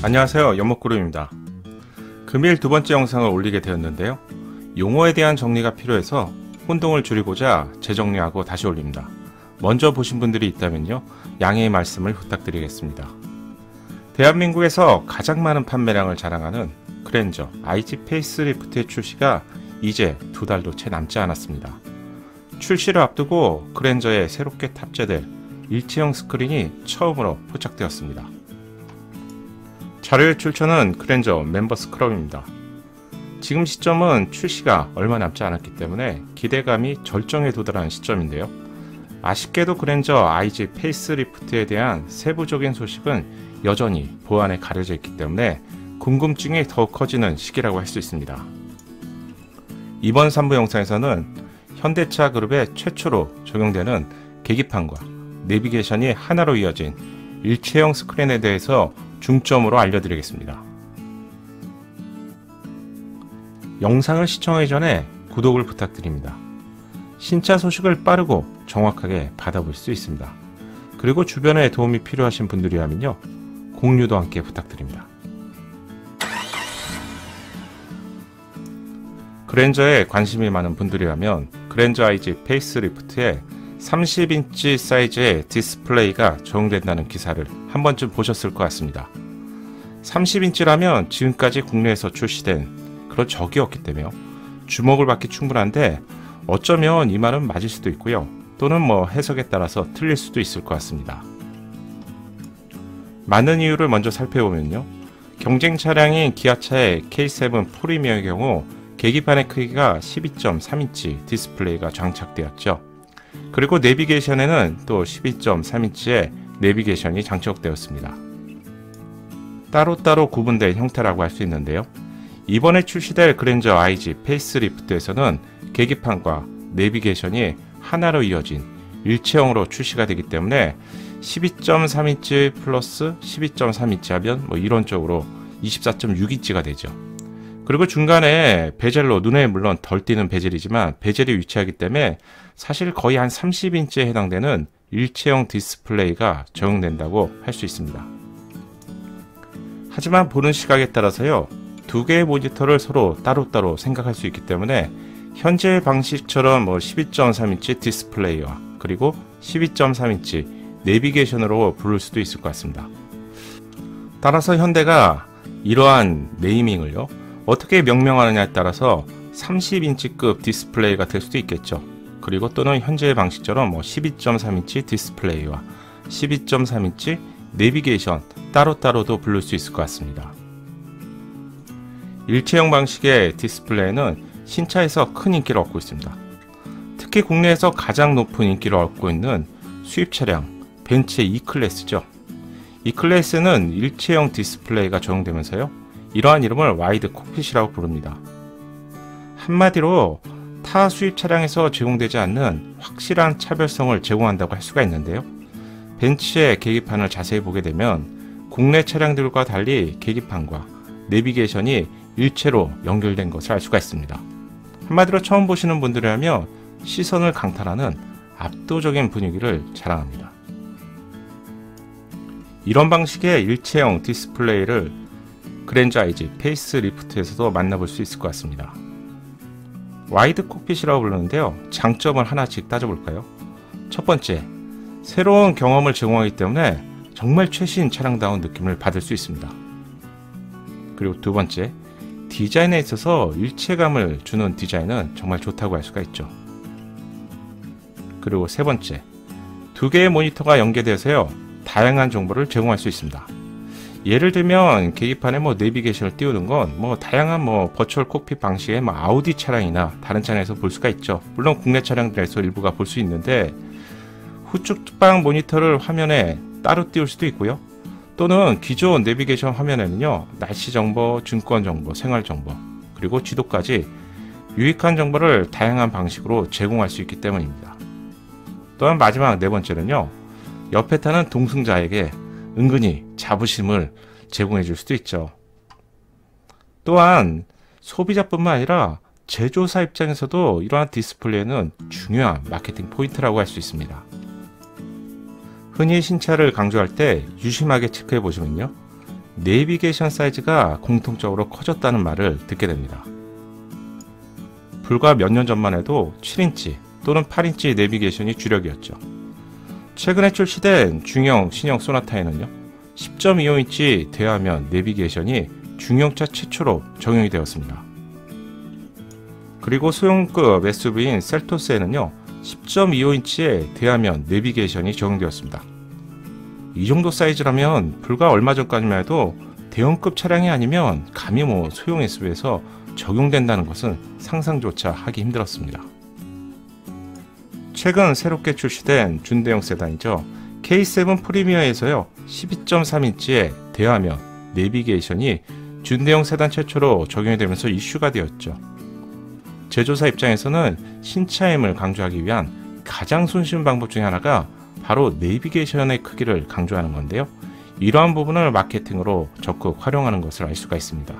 안녕하세요. 연목그룹입니다. 금일 두 번째 영상을 올리게 되었는데요. 용어에 대한 정리가 필요해서 혼동을 줄이고자 재정리하고 다시 올립니다. 먼저 보신 분들이 있다면요. 양해의 말씀을 부탁드리겠습니다. 대한민국에서 가장 많은 판매량을 자랑하는 그랜저 IG facelift의 출시가 이제 두 달도 채 남지 않았습니다. 출시를 앞두고 그랜저에 새롭게 탑재될 일체형 스크린이 처음으로 포착되었습니다 자료의 출처는 그랜저 멤버스 클럽입니다. 지금 시점은 출시가 얼마 남지 않았기 때문에 기대감이 절정에 도달한 시점인데요. 아쉽게도 그랜저 IG facelift에 대한 세부적인 소식은 여전히 보안에 가려져 있기 때문에 궁금증이 더욱 커지는 시기라고 할 수 있습니다. 이번 3부 영상에서는 현대차 그룹의 최초로 적용되는 계기판과 내비게이션이 하나로 이어진 일체형 스크린에 대해서 중점으로 알려드리겠습니다. 영상을 시청하기 전에 구독을 부탁드립니다. 신차 소식을 빠르고 정확하게 받아볼 수 있습니다. 그리고 주변에 도움이 필요하신 분들이라면요. 공유도 함께 부탁드립니다. 그랜저에 관심이 많은 분들이라면 그랜저 IG facelift에 30인치 사이즈의 디스플레이가 적용된다는 기사를 한 번쯤 보셨을 것 같습니다. 30인치라면 지금까지 국내에서 출시된 그런 적이 없기 때문에 주목을 받기 충분한데 어쩌면 이 말은 맞을 수도 있고요. 또는 뭐 해석에 따라서 틀릴 수도 있을 것 같습니다. 맞는 이유를 먼저 살펴보면요. 경쟁 차량인 기아차의 K7 프리미어의 경우 계기판의 크기가 12.3인치 디스플레이가 장착되었죠. 그리고 내비게이션에는 또 12.3인치의 내비게이션이 장착되었습니다. 따로따로 구분된 형태라고 할 수 있는데요. 이번에 출시될 그랜저 IG facelift에서는 계기판과 내비게이션이 하나로 이어진 일체형으로 출시가 되기 때문에 12.3인치 플러스 12.3인치 하면 뭐 이론적으로 24.6인치가 되죠. 그리고 중간에 베젤로 눈에 물론 덜 띄는 베젤이지만 베젤이 위치하기 때문에 사실 거의 한 30인치에 해당되는 일체형 디스플레이가 적용된다고 할 수 있습니다. 하지만 보는 시각에 따라서요, 두 개의 모니터를 서로 따로따로 생각할 수 있기 때문에 현재 방식처럼 뭐 12.3인치 디스플레이와 그리고 12.3인치 내비게이션으로 부를 수도 있을 것 같습니다. 따라서 현대가 이러한 네이밍을요, 어떻게 명명하느냐에 따라서 30인치급 디스플레이가 될 수도 있겠죠. 그리고 또는 현재의 방식처럼 뭐 12.3인치 디스플레이와 12.3인치 내비게이션 따로따로도 부를 수 있을 것 같습니다. 일체형 방식의 디스플레이는 신차에서 큰 인기를 얻고 있습니다. 특히 국내에서 가장 높은 인기를 얻고 있는 수입 차량 벤츠 E클래스죠. E클래스는 일체형 디스플레이가 적용되면서요. 이러한 이름을 wide cockpit이라고 부릅니다. 한마디로 타 수입 차량에서 제공되지 않는 확실한 차별성을 제공한다고 할 수가 있는데요. 벤츠의 계기판을 자세히 보게 되면 국내 차량들과 달리 계기판과 내비게이션이 일체로 연결된 것을 알 수가 있습니다. 한마디로 처음 보시는 분들이라면 시선을 강탈하는 압도적인 분위기를 자랑합니다. 이런 방식의 일체형 디스플레이를 그랜저 IG 페이스 리프트에서도 만나볼 수 있을 것 같습니다. wide cockpit이라고 부르는데요. 장점을 하나씩 따져볼까요? 첫 번째, 새로운 경험을 제공하기 때문에 정말 최신 차량다운 느낌을 받을 수 있습니다. 그리고 두 번째, 디자인에 있어서 일체감을 주는 디자인은 정말 좋다고 할 수가 있죠. 그리고 세 번째, 두 개의 모니터가 연계돼서요, 다양한 정보를 제공할 수 있습니다. 예를 들면 계기판에 뭐 내비게이션을 띄우는 건 뭐 다양한 뭐 버추얼 콕핏 방식의 뭐 아우디 차량이나 다른 차량에서 볼 수가 있죠. 물론 국내 차량들에서 일부가 볼 수 있는데 후측 방 모니터를 화면에 따로 띄울 수도 있고요. 또는 기존 내비게이션 화면에는요 날씨 정보, 증권 정보, 생활 정보 그리고 지도까지 유익한 정보를 다양한 방식으로 제공할 수 있기 때문입니다. 또한 마지막 네 번째는요 옆에 타는 동승자에게 은근히 자부심을 제공해 줄 수도 있죠. 또한 소비자뿐만 아니라 제조사 입장에서도 이러한 디스플레이는 중요한 마케팅 포인트라고 할 수 있습니다. 흔히 신차를 강조할 때 유심하게 체크해 보시면요. 내비게이션 사이즈가 공통적으로 커졌다는 말을 듣게 됩니다. 불과 몇 년 전만 해도 7인치 또는 8인치 내비게이션이 주력이었죠. 최근에 출시된 중형 신형 소나타에는요. 10.25인치 대화면 내비게이션이 중형차 최초로 적용이 되었습니다. 그리고 소형급 SUV인 셀토스에는요. 10.25인치의 대화면 내비게이션이 적용되었습니다. 이 정도 사이즈라면 불과 얼마 전까지만 해도 대형급 차량이 아니면 감히 뭐 소형 SUV에서 적용된다는 것은 상상조차 하기 힘들었습니다. 최근 새롭게 출시된 준대형 세단이죠. K7 프리미어에서요. 12.3인치의 대화면 내비게이션이 준대형 세단 최초로 적용이 되면서 이슈가 되었죠. 제조사 입장에서는 신차임을 강조하기 위한 가장 손쉬운 방법 중에 하나가 바로 내비게이션의 크기를 강조하는 건데요. 이러한 부분을 마케팅으로 적극 활용하는 것을 알 수가 있습니다.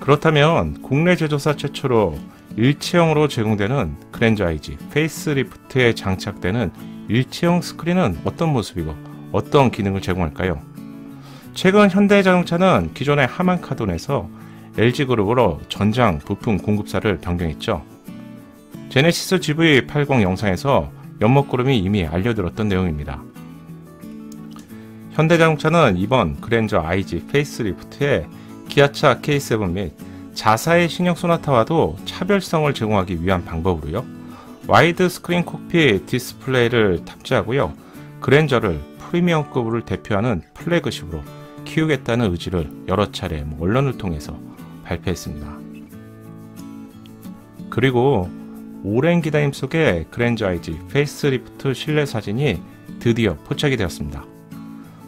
그렇다면 국내 제조사 최초로 일체형으로 제공되는 그랜저 IG 페이스리프트에 장착되는 일체형 스크린은 어떤 모습이고 어떤 기능을 제공할까요? 최근 현대자동차는 기존의 하만카돈에서 LG그룹으로 전장 부품 공급사를 변경했죠. 제네시스 GV80 영상에서 연못구름이 이미 알려드렸던 내용입니다. 현대자동차는 이번 그랜저 IG 페이스리프트에 기아차 K7 및 자사의 신형 소나타와도 차별성을 제공하기 위한 방법으로요. wide screen cockpit display를 탑재하고요. 그랜저를 프리미엄급을 대표하는 플래그십으로 키우겠다는 의지를 여러 차례 뭐 언론을 통해서 발표했습니다. 그리고 오랜 기다림 속에 그랜저 IG 페이스리프트 실내 사진이 드디어 포착이 되었습니다.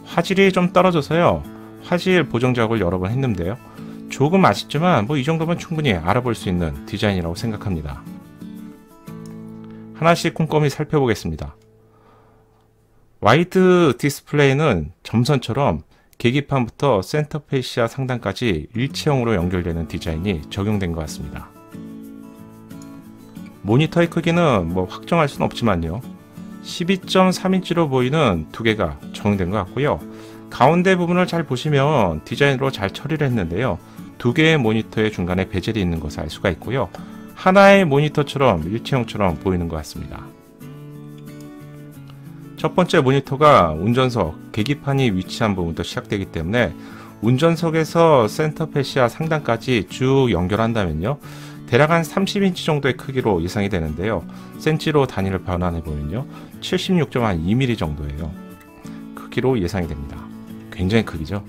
화질이 좀 떨어져서요. 화질 보정 작업을 여러 번 했는데요. 조금 아쉽지만 뭐 이 정도면 충분히 알아볼 수 있는 디자인이라고 생각합니다. 하나씩 꼼꼼히 살펴보겠습니다. 와이드 디스플레이는 점선처럼 계기판부터 센터페시아 상단까지 일체형으로 연결되는 디자인이 적용된 것 같습니다. 모니터의 크기는 뭐 확정할 수는 없지만요. 12.3인치로 보이는 두 개가 적용된 것 같고요. 가운데 부분을 잘 보시면 디자인으로 잘 처리를 했는데요. 두 개의 모니터의 중간에 베젤이 있는 것을 알 수가 있고요. 하나의 모니터처럼 일체형처럼 보이는 것 같습니다. 첫 번째 모니터가 운전석, 계기판이 위치한 부분부터 시작되기 때문에 운전석에서 센터페시아 상단까지 쭉 연결한다면요. 대략 한 30인치 정도의 크기로 예상이 되는데요. 센치로 단위를 변환해 보면요. 76.2mm 정도예요. 크기로 예상이 됩니다. 굉장히 크기죠.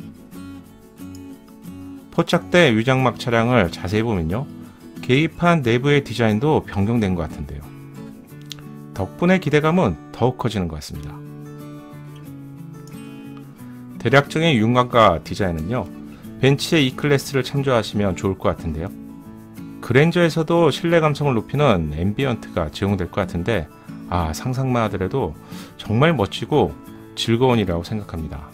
포착된 위장막 차량을 자세히 보면요. 계기판 내부의 디자인도 변경된 것 같은데요. 덕분에 기대감은 더욱 커지는 것 같습니다. 대략적인 윤곽과 디자인은요. 벤츠의 E클래스를 참조하시면 좋을 것 같은데요. 그랜저에서도 실내 감성을 높이는 ambient가 제공될 것 같은데 아 상상만 하더라도 정말 멋지고 즐거운 일이라고 생각합니다.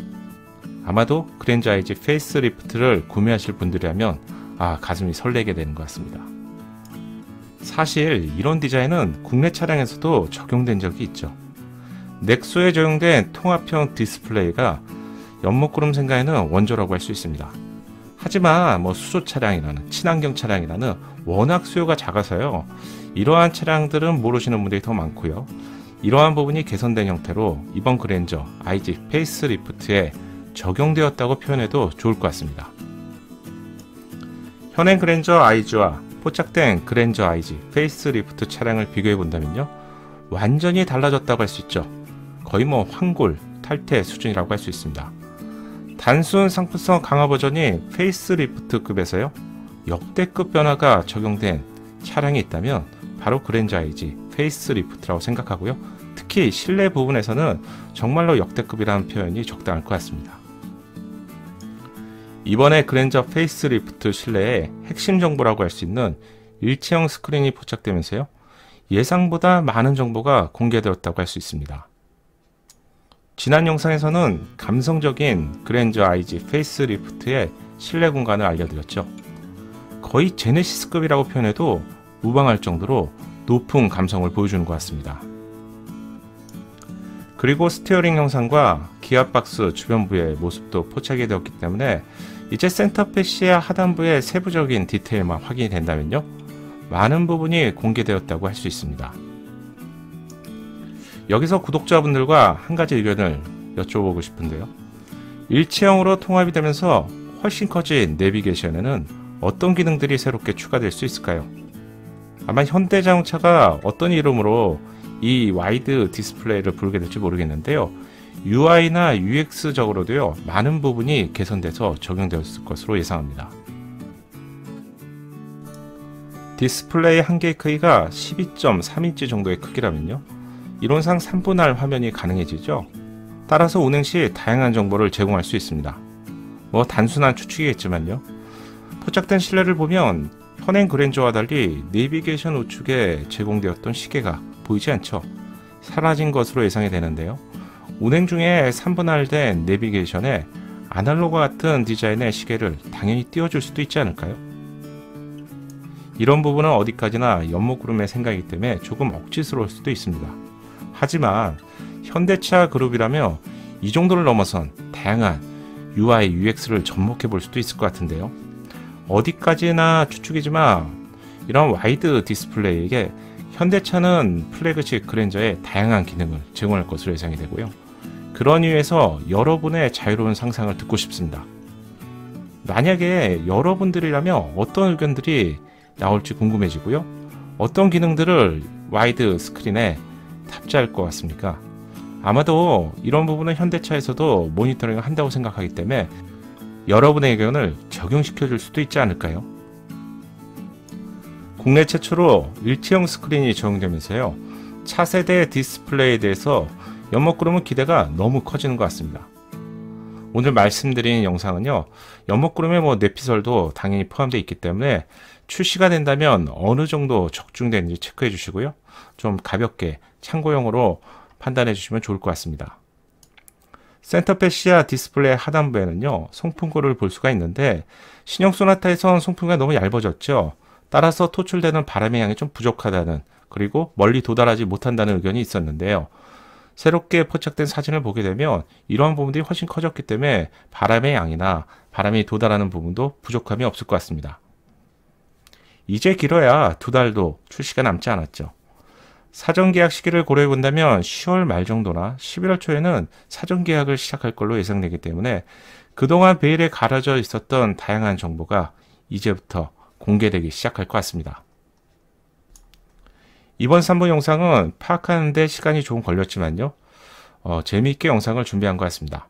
아마도 그랜저 IG 페이스리프트를 구매하실 분들이라면 아 가슴이 설레게 되는 것 같습니다. 사실 이런 디자인은 국내 차량에서도 적용된 적이 있죠. 넥소에 적용된 통합형 디스플레이가 연못구름 생각에는 원조라고 할 수 있습니다. 하지만 뭐 수소 차량이라는 친환경 차량이라는 워낙 수요가 작아서요. 이러한 차량들은 모르시는 분들이 더 많고요. 이러한 부분이 개선된 형태로 이번 그랜저 IG 페이스리프트에 적용되었다고 표현해도 좋을 것 같습니다. 현행 그랜저 IG와 포착된 그랜저 IG 페이스리프트 차량을 비교해 본다면요. 완전히 달라졌다고 할 수 있죠. 거의 뭐 환골탈태 수준이라고 할 수 있습니다. 단순 상품성 강화 버전인 페이스리프트급에서요. 역대급 변화가 적용된 차량이 있다면 바로 그랜저 IG 페이스리프트라고 생각하고요. 특히 실내 부분에서는 정말로 역대급이라는 표현이 적당할 것 같습니다. 이번에 그랜저 페이스리프트 실내에 핵심 정보라고 할 수 있는 일체형 스크린이 포착되면서요. 예상보다 많은 정보가 공개되었다고 할 수 있습니다. 지난 영상에서는 감성적인 그랜저 IG 페이스리프트의 실내 공간을 알려드렸죠. 거의 제네시스급이라고 표현해도 무방할 정도로 높은 감성을 보여주는 것 같습니다. 그리고 스티어링 형상과 기어박스 주변부의 모습도 포착이 되었기 때문에 이제 센터페시아 하단부의 세부적인 디테일만 확인이 된다면요. 많은 부분이 공개되었다고 할 수 있습니다. 여기서 구독자분들과 한 가지 의견을 여쭤보고 싶은데요. 일체형으로 통합이 되면서 훨씬 커진 내비게이션에는 어떤 기능들이 새롭게 추가될 수 있을까요? 아마 현대자동차가 어떤 이름으로 이 와이드 디스플레이를 부르게 될지 모르겠는데요. UI나 UX적으로도요, 많은 부분이 개선돼서 적용되었을 것으로 예상합니다. 디스플레이 한 개의 크기가 12.3인치 정도의 크기라면요. 이론상 3분할 화면이 가능해지죠. 따라서 운행 시 다양한 정보를 제공할 수 있습니다. 뭐 단순한 추측이겠지만요. 포착된 실내를 보면 현행 그랜저와 달리 내비게이션 우측에 제공되었던 시계가 보이지 않죠. 사라진 것으로 예상이 되는데요. 운행 중에 3분할된 내비게이션에 아날로그 같은 디자인의 시계를 당연히 띄워줄 수도 있지 않을까요? 이런 부분은 어디까지나 연목구름의 생각이기 때문에 조금 억지스러울 수도 있습니다. 하지만 현대차 그룹이라면 이 정도를 넘어선 다양한 UI, UX를 접목해 볼 수도 있을 것 같은데요. 어디까지나 추측이지만 이런 와이드 디스플레이에게 현대차는 플래그십 그랜저의 다양한 기능을 제공할 것으로 예상이 되고요. 그런 이유에서 여러분의 자유로운 상상을 듣고 싶습니다. 만약에 여러분들이라면 어떤 의견들이 나올지 궁금해지고요. 어떤 기능들을 와이드 스크린에 탑재할 것 같습니까? 아마도 이런 부분은 현대차에서도 모니터링을 한다고 생각하기 때문에 여러분의 의견을 적용시켜 줄 수도 있지 않을까요? 국내 최초로 일체형 스크린이 적용되면서요. 차세대 디스플레이에 대해서 연목구름은 기대가 너무 커지는 것 같습니다. 오늘 말씀드린 영상은요. 연목구름의 뭐 뇌피셜도 당연히 포함되어 있기 때문에 출시가 된다면 어느 정도 적중되는지 체크해 주시고요. 좀 가볍게 참고용으로 판단해 주시면 좋을 것 같습니다. center fascia 디스플레이 하단부에는요, 송풍구를 볼 수가 있는데, 신형 소나타에선 송풍구가 너무 얇아졌죠. 따라서 토출되는 바람의 양이 좀 부족하다는, 그리고 멀리 도달하지 못한다는 의견이 있었는데요. 새롭게 포착된 사진을 보게 되면 이러한 부분들이 훨씬 커졌기 때문에 바람의 양이나 바람이 도달하는 부분도 부족함이 없을 것 같습니다. 이제 길어야 두 달도 출시가 남지 않았죠. 사전 계약 시기를 고려해 본다면 10월 말 정도나 11월 초에는 사전 계약을 시작할 걸로 예상되기 때문에 그동안 베일에 가려져 있었던 다양한 정보가 이제부터 공개되기 시작할 것 같습니다. 이번 3부 영상은 파악하는데 시간이 조금 걸렸지만요. 어, 재미있게 영상을 준비한 것 같습니다.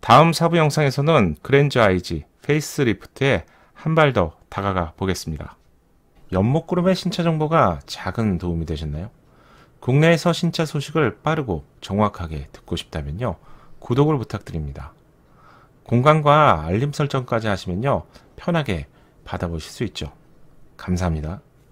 다음 4부 영상에서는 그랜저 IG facelift에 한 발 더 다가가 보겠습니다. 연목구름의 신차 정보가 작은 도움이 되셨나요? 국내에서 신차 소식을 빠르고 정확하게 듣고 싶다면요. 구독을 부탁드립니다. 공감과 알림 설정까지 하시면요. 편하게 받아보실 수 있죠. 감사합니다.